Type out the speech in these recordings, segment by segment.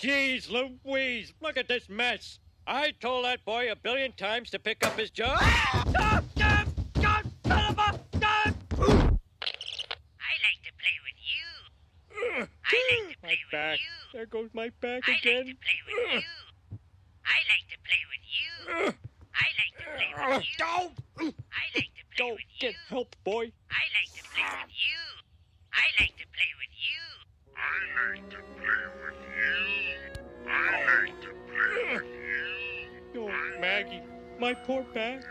Jeez Louise, look at this mess. I told that boy a billion times to pick up his job. Ah! I like to play with you. I like to My play with back. you. There goes my back I like to play with you. I like to play with you. I like to play with you. Go! I like to play Go with get help, boy. My poor back.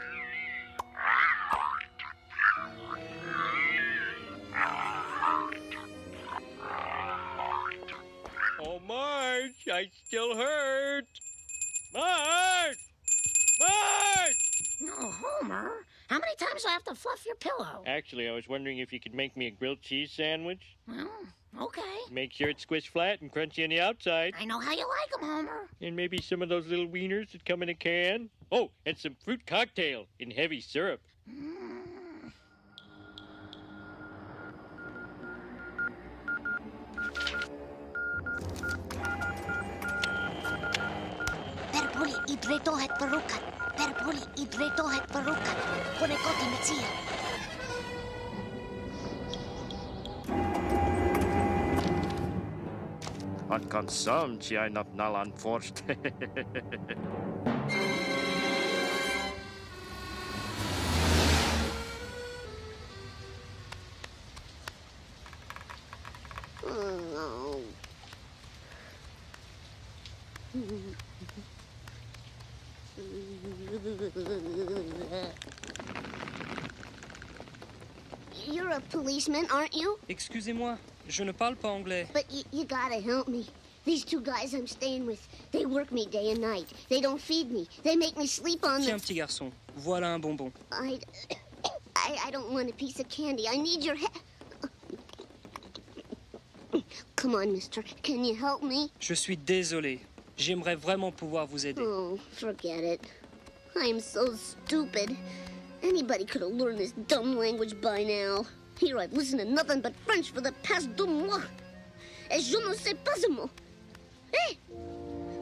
Oh, Marge, I still hurt. Marge! Marge! No, Homer. How many times do I have to fluff your pillow? Actually, I was wondering if you could make me a grilled cheese sandwich. Well, okay. Make sure it's squished flat and crunchy on the outside. I know how you like 'em, Homer. And maybe some of those little wieners that come in a can. Oh, and some fruit cocktail in heavy syrup. Mm. Perpuli idretohet perukat. Perbul i drejtohet për rukët, po në koti në cilë. Atë kanë sëmë që jajnë atë nala në forshtë. Mm-hmm. You're a policeman, aren't you? Excusez-moi, je ne parle pas anglais. But you, gotta help me. These two guys I'm staying with, they work me day and night. They don't feed me. They make me sleep on Tiens, petit garçon, voilà un bonbon. I, I, I don't want a piece of candy. I need your help. Come on, mister. Can you help me? Je suis désolé. J'aimerais vraiment pouvoir vous aider. Oh, forget it. I am so stupid. Anybody could have learned this dumb language by now. Here I've listened to nothing but French for the past deux mois. Et je ne sais pas un mot. Hé!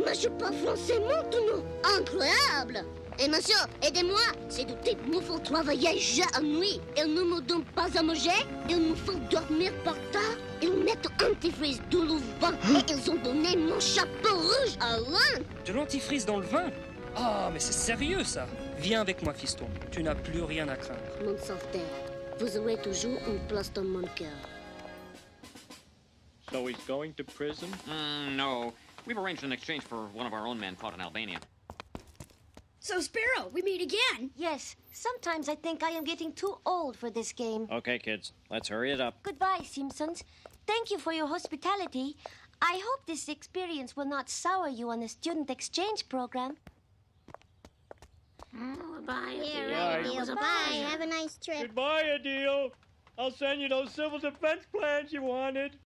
Mais je parle français maintenant. Incroyable! Et monsieur, aidez-moi. C'est du type nous faut travailler jour et nuit. Ils ne me donnent pas à manger. Ils nous font dormir par terre. Ils mettent antifreeze de le vin. Et ils ont donné mon chapeau rouge à l'un. De l'antifreeze dans le vin Ah, mais c'est sérieux ça Viens avec moi, fiston. Tu n'as plus rien à craindre. Mon sauveteur, vous aurez toujours une place dans mon cœur. so he's going to prison? Mm, no. We've arranged an exchange for one of our own men caught in Albania. So, Sparrow, we meet again. Yes, sometimes I think I am getting too old for this game. Okay, kids, let's hurry it up. Goodbye, Simpsons. Thank you for your hospitality. I hope this experience will not sour you on the student exchange program. Oh, Goodbye. Yeah, right, It was Bye. Have a nice trip. Goodbye, Adil. I'll send you those civil defense plans you wanted.